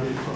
färdigt